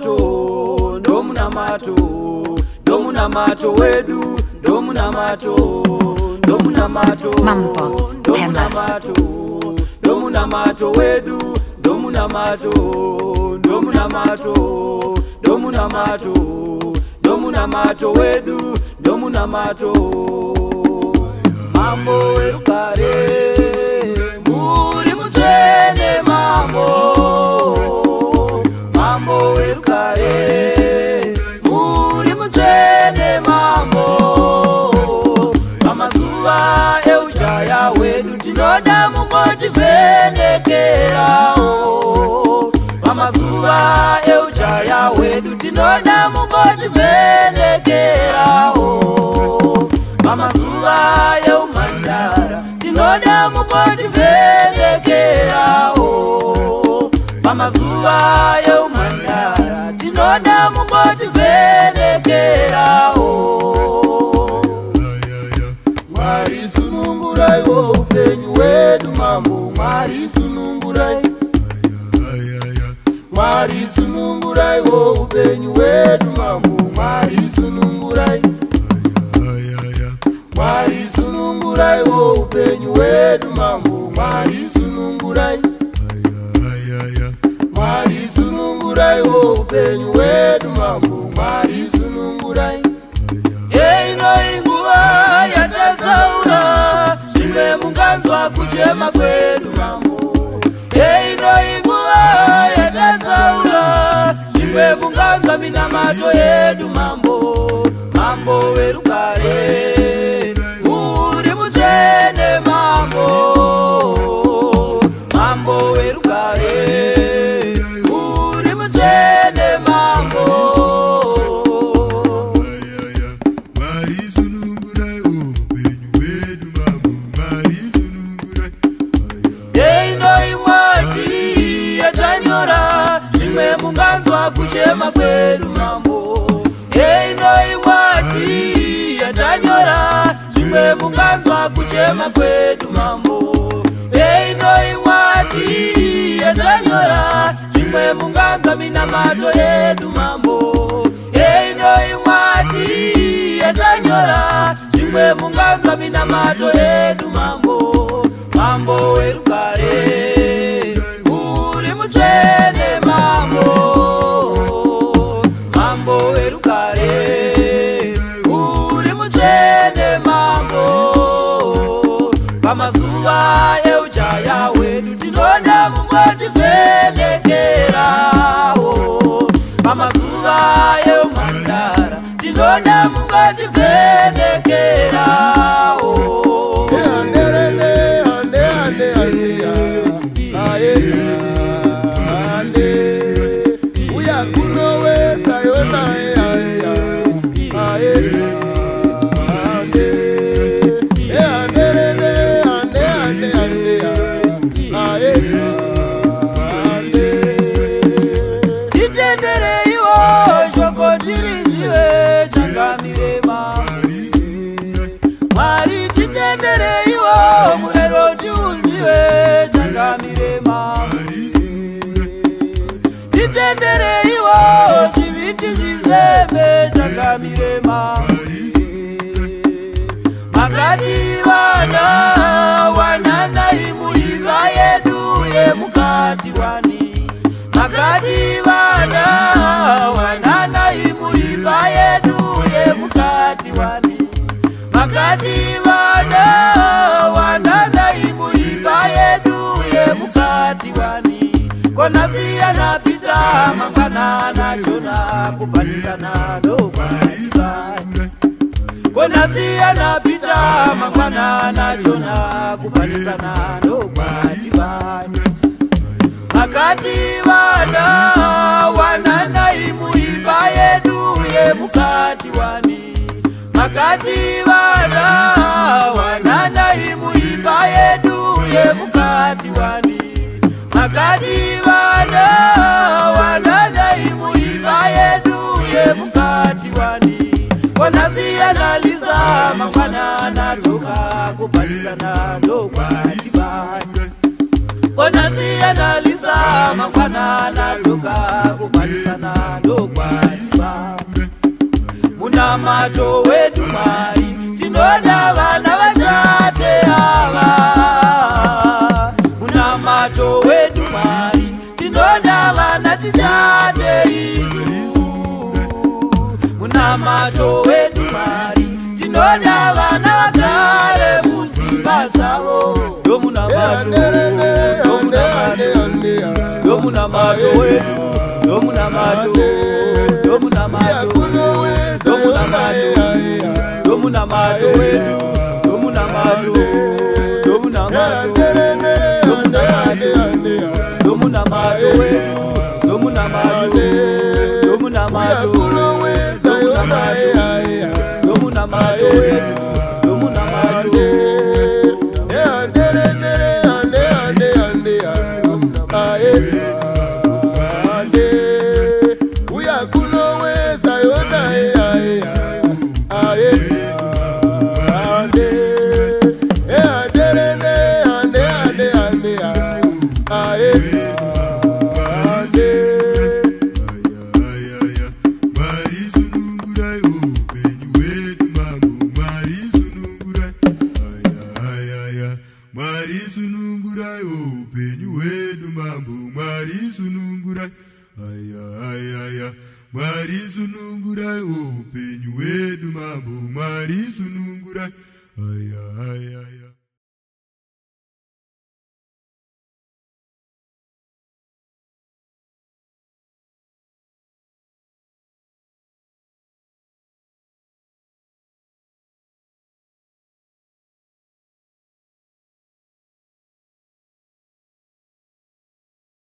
ndomunamato ndomunamato wedu ndomunamato ndomunamato ndomunamato ndomunamato wedu ndomunamato ndomunamato ndomunamato ndomunamato wedu ndomunamato mambo werugare yeah. damukoti venekerawo pamazuva eujaya hwedu tinoda mukoti venekerawo pamazuva eumhandara tinoda mukoti v mwari sunungurai mwari sunungurai wo upenyu wedu mambo mwari sunungurai mwari sunungurai wo yemakwenu yeinoikuva yetatsaula zvimwe mungadza mina mato yedu mambo mambo werugare hey. kuchema kwedu mambo einoimwati yatanyora zvimwe munganzwa kuchema kwedu mambo einoimwati yatanyora zvimwe munganzwa minamato yedu mambo einoimwati yatanyora zvimwe munganzwa minamato yedu mambo mambo weru ndinoda mu tenderewo zviviti zvizembe zvakamirema makati vana anapita mafana nachona kubatisana nokubatisana vakati vana wananai muimba yedu yemukati wani vakati vana wananai muimba yedu yemukati wani vakati vana wananai muimba yedu yemukati wani onasiyanali mangwana natoka kubhalisana ndokwadibani kona siyanalisa mangwana natoka kubhalisana ndokwadibani munamato wedu mai tinoda vana vachate ava munamato wedu mai tinoda vana tichate isu munamato muna mato wenu eh. ndo muna mato ndo muna mato ndo muna mato ndo muna mato wenu eh. isunungurai upenyu hwedu mambo mwari isunungurai ayaayaya